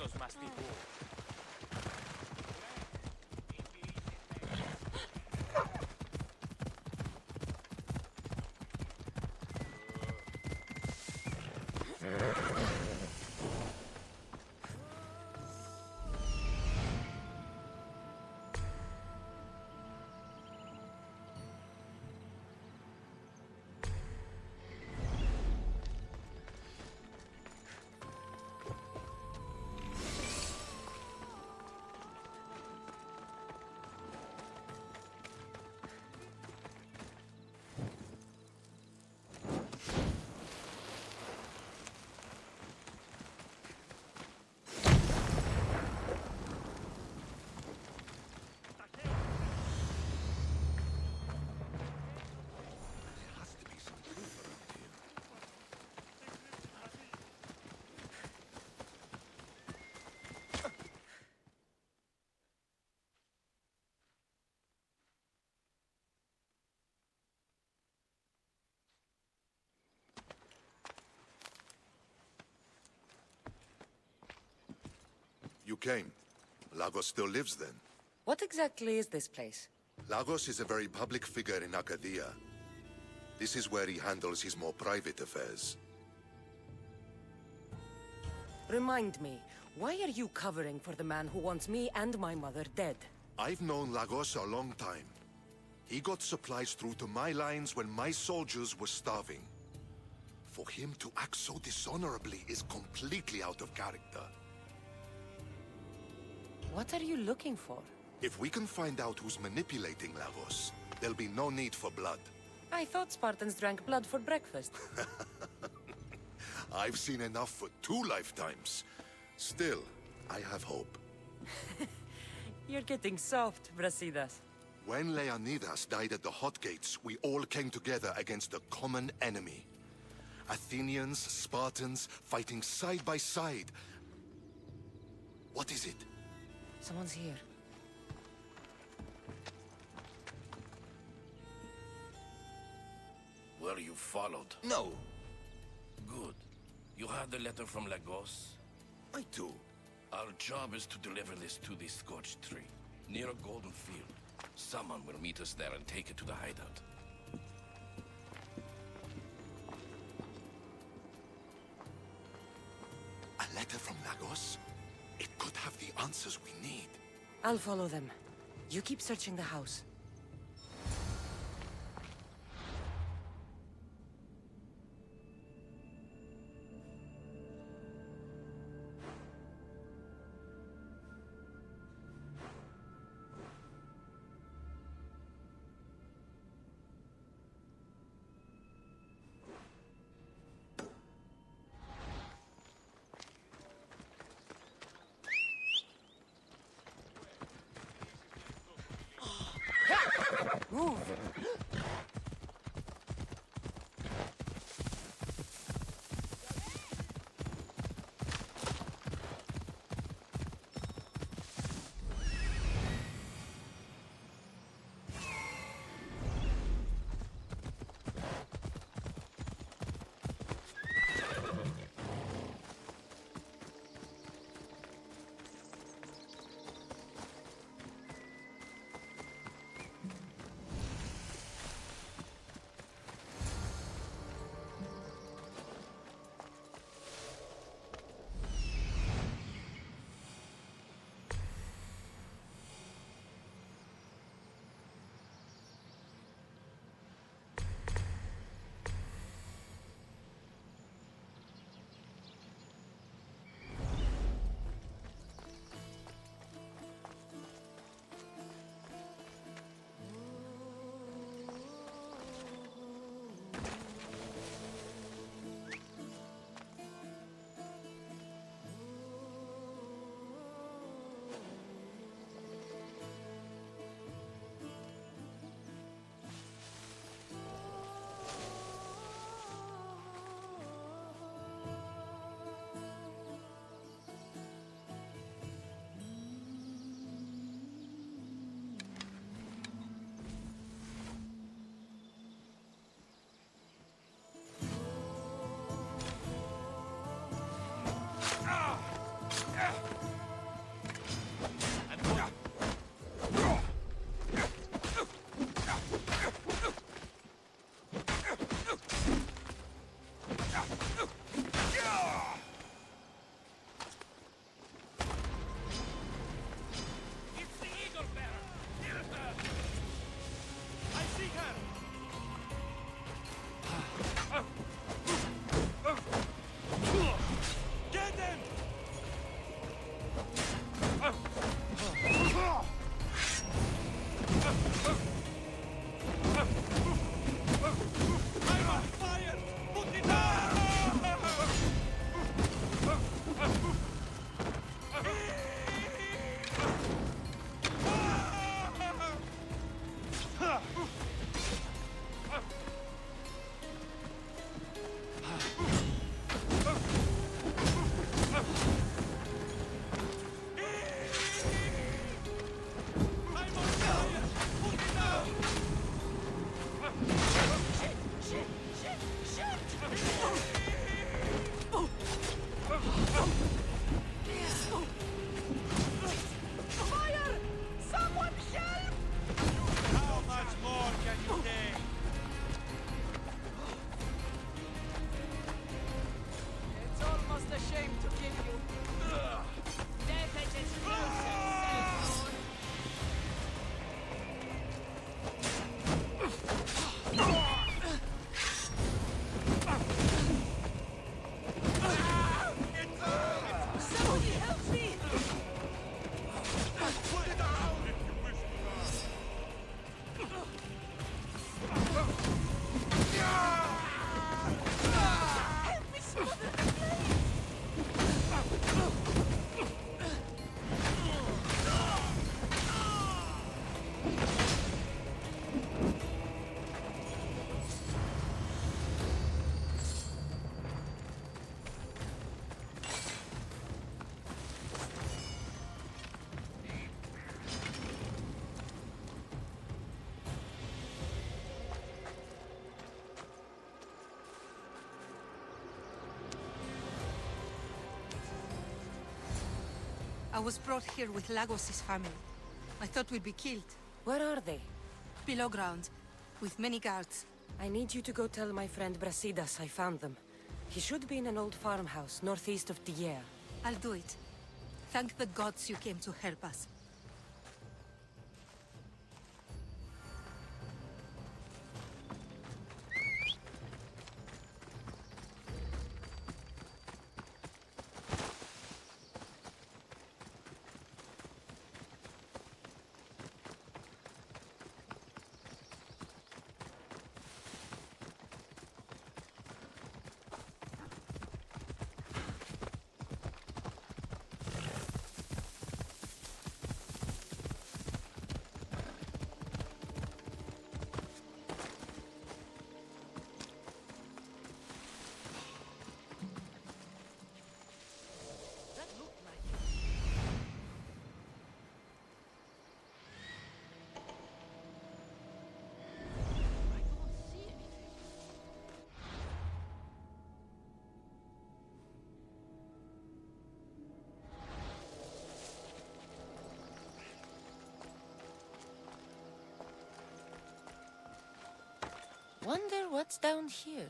los masticú came. Lagos still lives then. What exactly is this place? Lagos is a very public figure in Arcadia. This is where he handles his more private affairs. Remind me, why are you covering for the man who wants me and my mother dead? I've known Lagos a long time. He got supplies through to my lines when my soldiers were starving. For him to act so dishonorably is completely out of character. What are you looking for? If we can find out who's manipulating Lagos, there'll be no need for blood. I thought Spartans drank blood for breakfast. I've seen enough for two lifetimes. Still, I have hope. You're getting soft, Brasidas. When Leonidas died at the Hot Gates, we all came together against a common enemy. Athenians, Spartans, fighting side by side. What is it? Someone's here. Were you followed? No, Good. You have the letter from Lagos? I do. Our job is to deliver this to the scorched tree, near a golden field. Someone will meet us there and take it to the hideout. Answers we need. I'll follow them. You keep searching the house. Was brought here with Lagos' family. I thought we'd be killed. Where are they? Below ground, with many guards. I need you to go tell my friend Brasidas I found them. He should be in an old farmhouse northeast of Dier. I'll do it. Thank the gods you came to help us. Wonder what's down here.